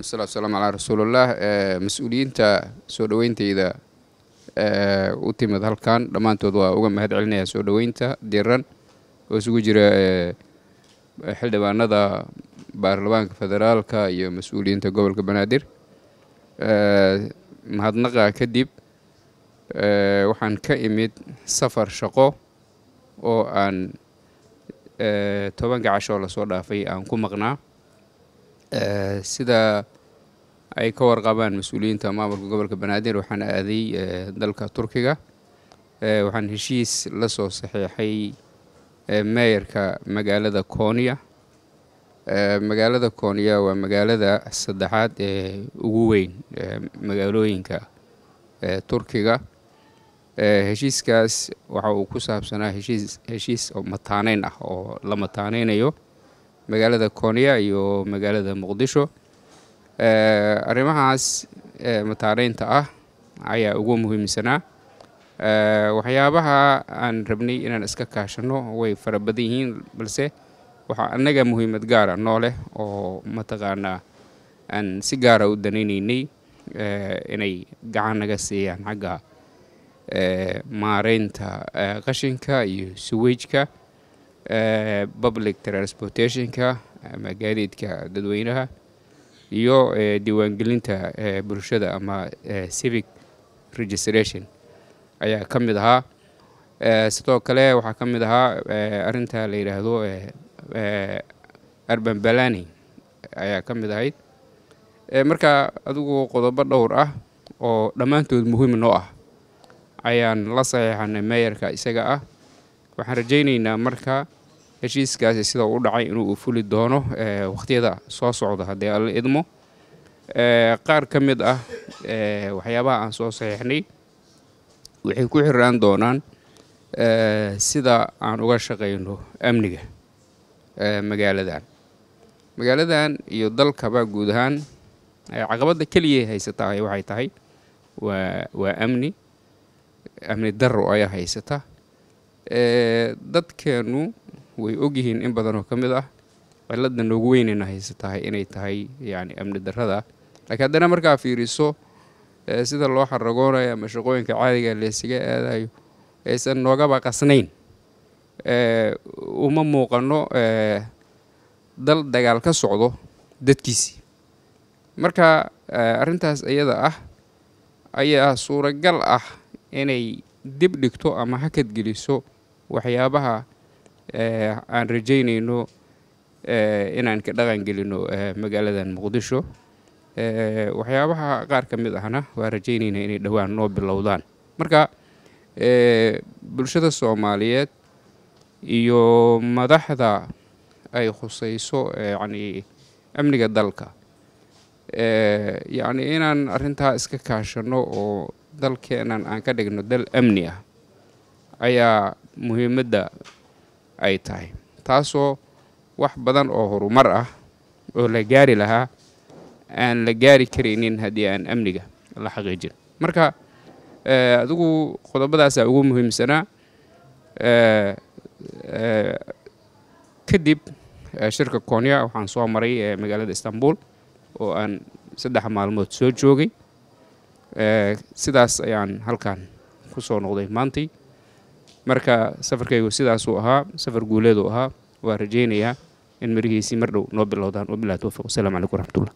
wasalaamu calaa rasuulillah mas'uuliyiinta soo dhoweyntayda u timid halkan. Dhammaantood waa uga mahad celinayaa soo dhoweynta diran oo isugu jira xildhibaanada baarlamaanka federaalka iyo mas'uuliyiinta gobolka banaadir. Mahadnaqa kadib waxaan ka imid safar shaqo oo aan tobanka cashoo la soo dhaafay aan ku maqnaa sida ay ka warqabaan mas'uuliyiinta maamulka gobolka banaadir waxaan aaday dalka turkiga. Waxaan heshiis la soo saxiixay meeyarka magaalada kooniya magaalada kooniya waa magaalada saddexaad ee ugu weyn magaalooyinka turkiga. Heshiiskaas waxa uu ku saabsanaa heshiis heshiis mataaneyn ah oo la mataaneynayo magaalada kooniya iyo magaalada muqdisho. Arrimahaas mataaneynta ah ayaa ugu muhiimsanaa. Waxyaabaha aan rabnay inaan iska kaashano way fara badan yihiin balse waxaa annaga muhiimad gaara noo leh oo mataqaanaa aan si gaara u danaynaynay inay gacan naga siiyaan xagga maareynta qashinka iyo suwejka public transportationka ama gaadiidka dadweynaha iyo diiwaangelinta bulshada ama civic registration ayaa ka mid ahaa. Sidoo kale waxaa ka mid ahaa arinta la yidhaahdo urban balani ayaa ka mid ahayd. Marka adigu qodobo dhowr ah oo dhammaantood muhiim noo ah ayaan la saxiixanay meeyarka isaga ah waxaan rajaynaynaa marka heshiiskaasi sida u dhacay inuu fuli doono wakhtiyada soo socda haddii alla idmo. Qaar ka mid ah waxyaabaha aan soo saxiixnay waxay ku xiraan doonaan sida aan uga shaqayno amniga magaaladan. Magaaladan iyo dalkaba guud ahaan caqabadda keliya haysata waxay tahay waa waa amni. Amni daro ayaa haysata dadkeennu way ogyihiin in badan oo ka mid ah cilada noogu weynayna haysatahay inay tahay yani amni darada laakiin haddana markaa fiiriso sida loo xaragoonayo ama shaqooyinka caadiga laysaga aadayo aysan noogaba qasnayn. Uma muuqano dal dagaal ka socdo dadkiisii. Marka arrintaas iyada ah ayaa suuragal ah inay dib dhigto ama hakad geliso waxyaabaha aan rajaynayno inaan ka dhaqan gelino magaaladan muqdisho. Waxyaabaha qaar ka mid ahna waa rajaynayna inay dhowaan noo bilowdaan. Marka bulshada soomaaliyeed iyo madaxda ay khusayso yacni amniga dalka yacni inaan arrintaa iska kaashano oo dalkeenan aan ka dhigno dal amni ah ayaa muhiimadda ay tahay. Taasoo wax badan oo horumar ah oo la gaari lahaa aan la gaari karaynin haddii aan amniga la xaqiijin. Marka adigu qodobadaasaa ugu muhiimsanaa kadib shirka konya waxaan soo maray magaalada istanbul oo aan saddex maalmood soo joogay. Sidaas ayaan halkan ku soo noqday maantay marka safarkaygu sidaasuu ahaa safar guuleeduu ahaa waa rajaynayaa in marihiisii mar dhow noo bilowdaan. Wabilahi towfiq wasalaamu calaykum waraxmatullah